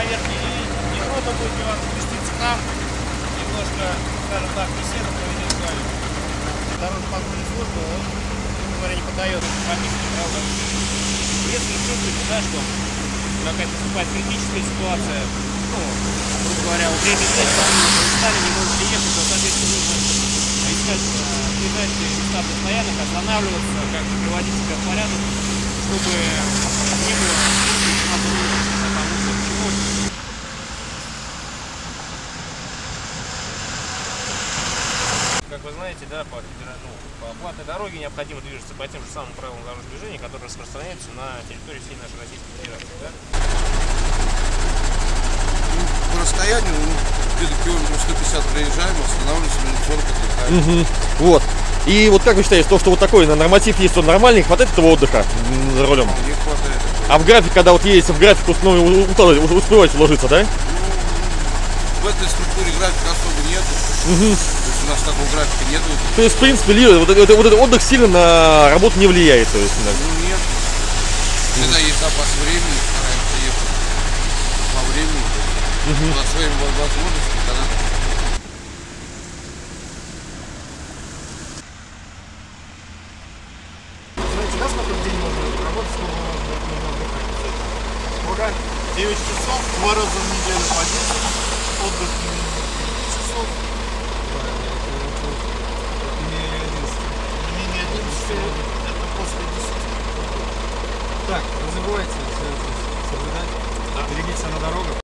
проверки, и нетрудно будет для вас спуститься к нам, немножко, скажем так, беседу проведем с вами. Дорожно-патрульная служба, он, говоря, не подает прописке, правда? Если чувствуете, да, что какая-то наступает критическая ситуация, ну, грубо говоря, у времени нет, стали, не можете ехать, то, соответственно, нужно искать э, ближайшие места стоянок, останавливаться, как бы приводить себя в порядок, чтобы как вы знаете, да, по, ну, по платной дороге необходимо движется по тем же самым правилам дорожного движения, которые распространяются на территории всей нашей Российской Федерации. Да? По расстоянию, ну, где-то километров 150 проезжаем, останавливаемся, минут 40 отдыхаем. Мгм. Вот. И вот как вы считаете, то, что вот такой на- норматив есть, он нормальный, хватает этого отдыха за рулем? Не хватает. А в график, когда вот едете в график, ну, у- у- у- успеваете уложиться, да? В этой структуре графика особо нету. То есть у нас такого графика нету. То есть, в принципе, вот, это- вот этот отдых сильно на работу не влияет. То есть, да. Ну нет. Всегда есть запас времени, стараемся ехать по времени. есть По своим возможностям, когда Знаете, да, сколько в отдых часов. Это после 10. Так, не забывайте соблюдать. Да. Берегите на дорогах.